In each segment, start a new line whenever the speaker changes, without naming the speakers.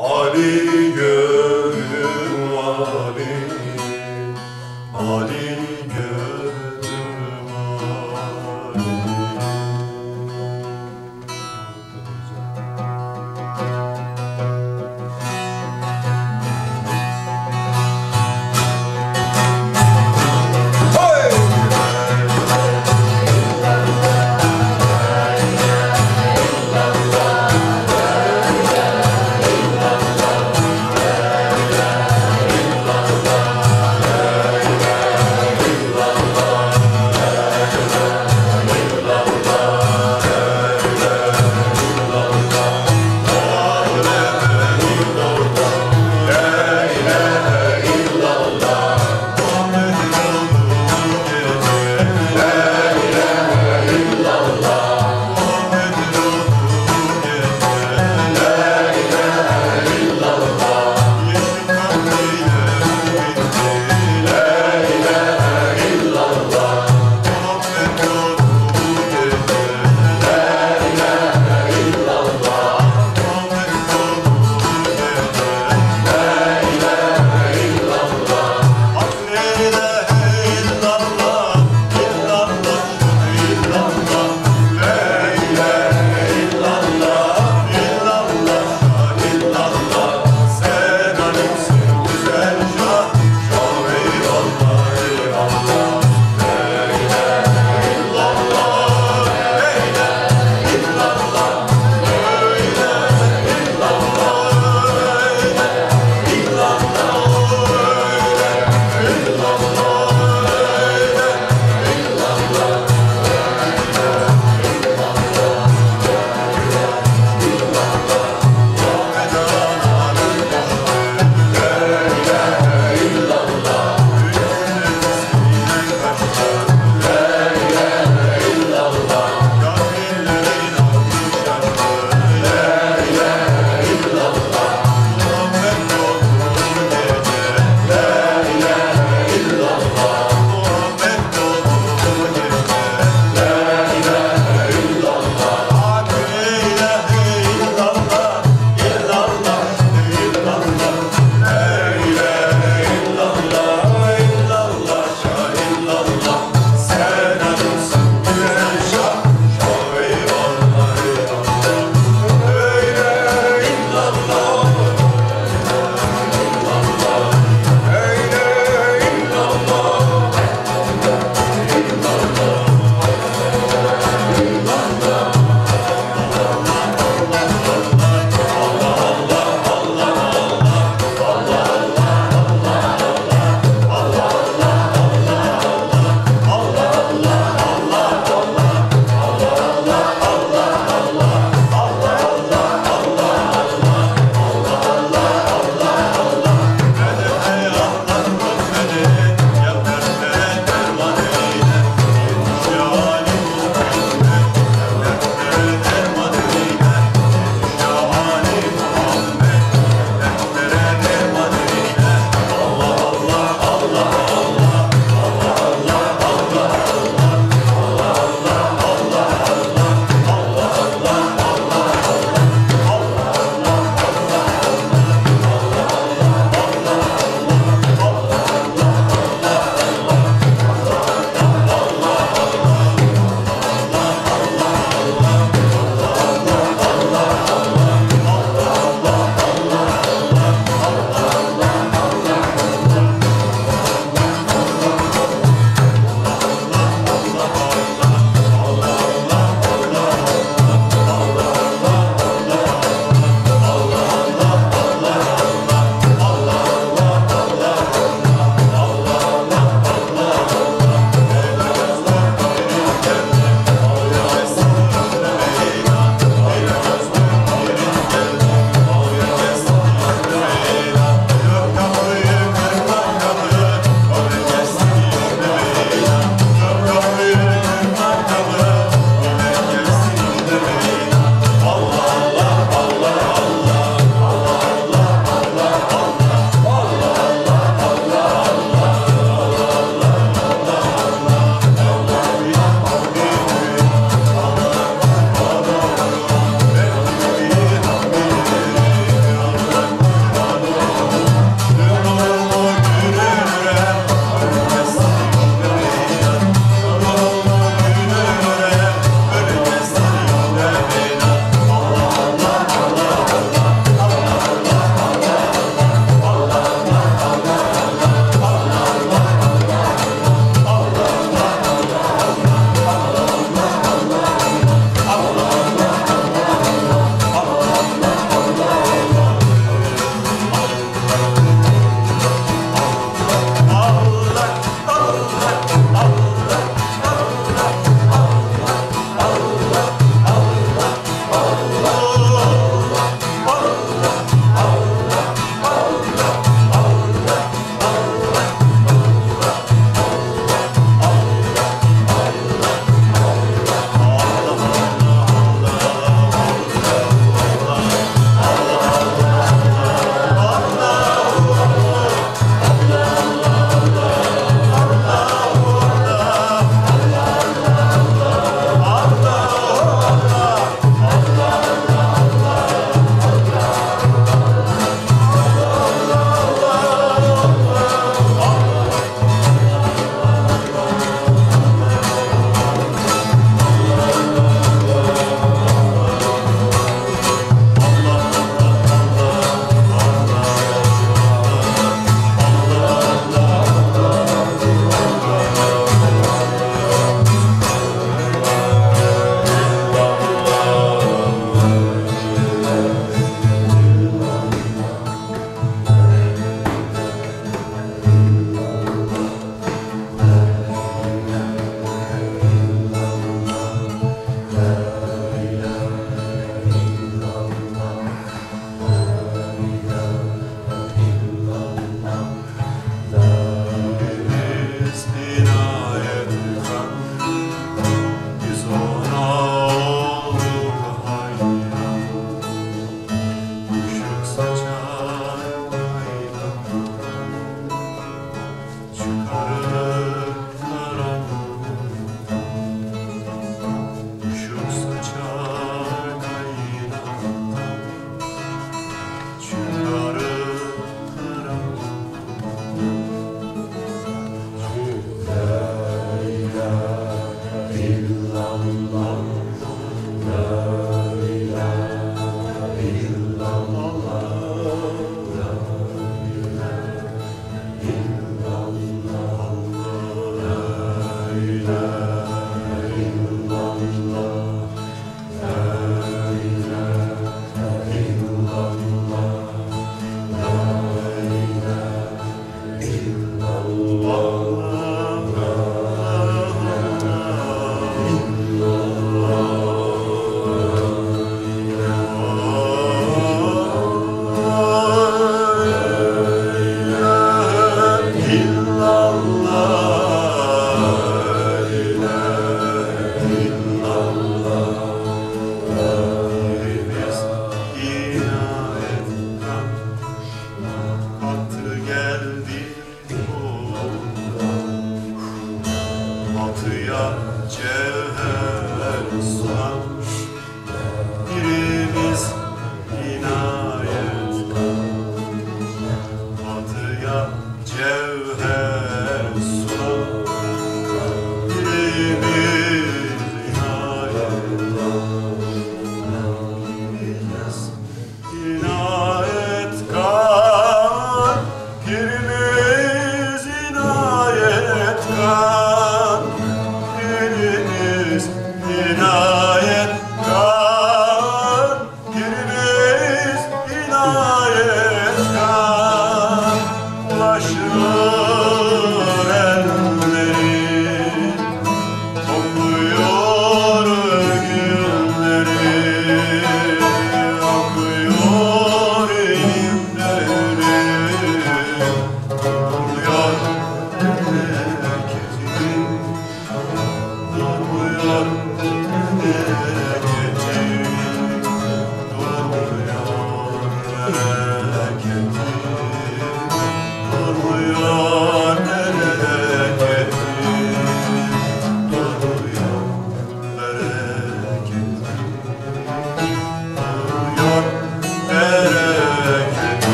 Ali gördüm Ali. Ali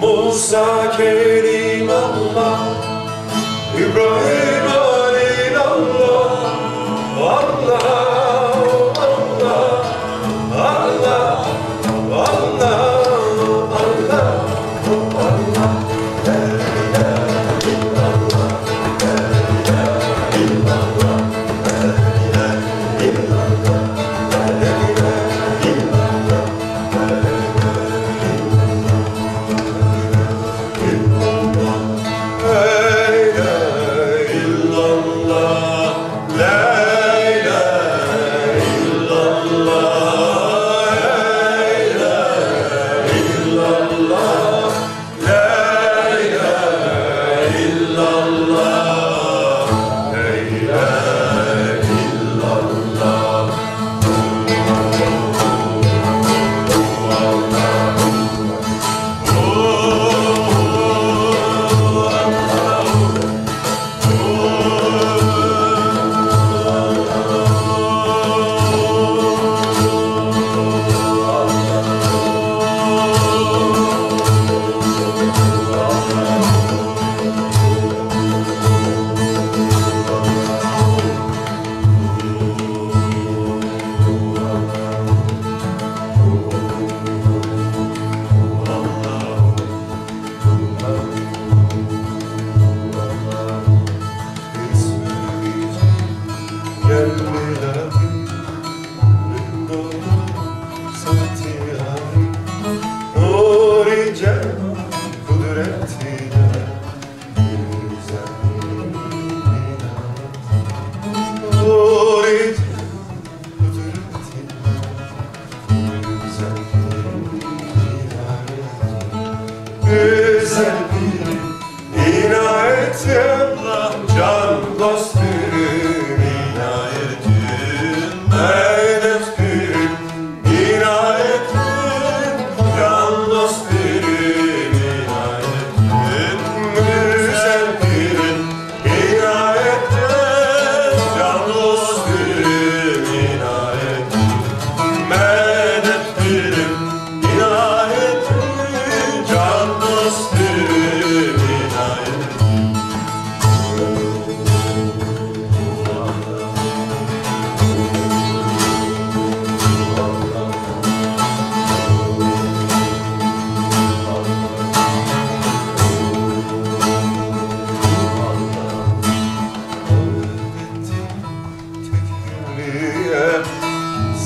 Musa Kerim Allah İbrahim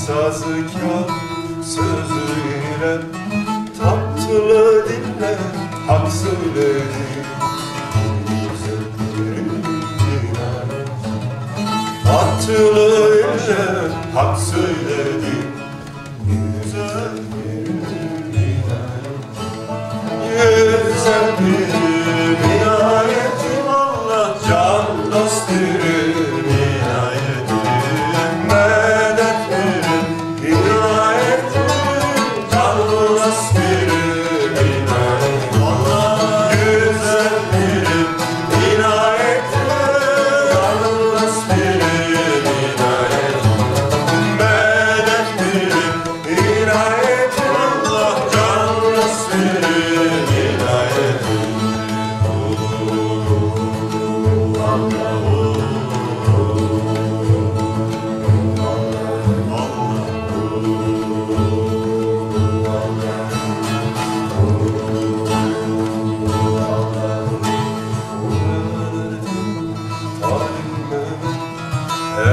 sazıkar sözüyle Tatlı dille hak söyledi Tatlı ile hak söyledi Güzel bir dünya Güzel bir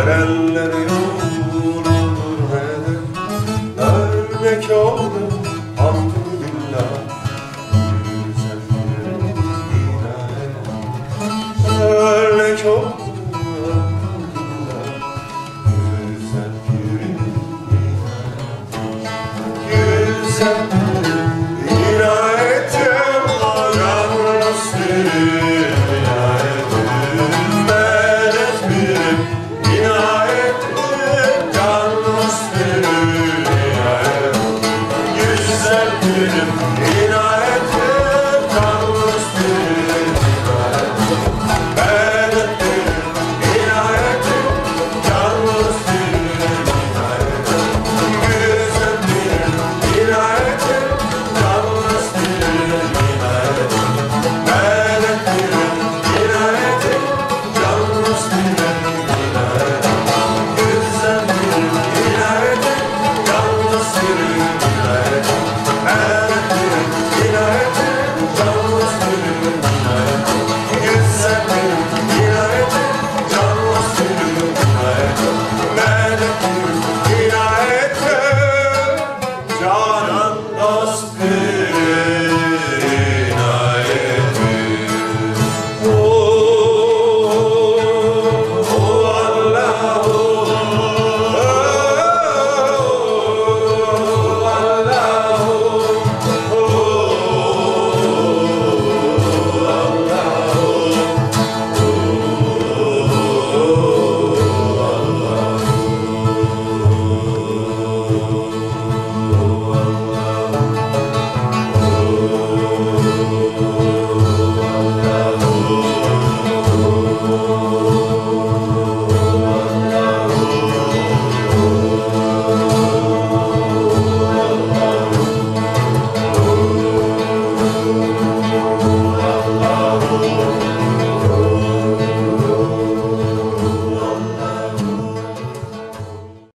da da da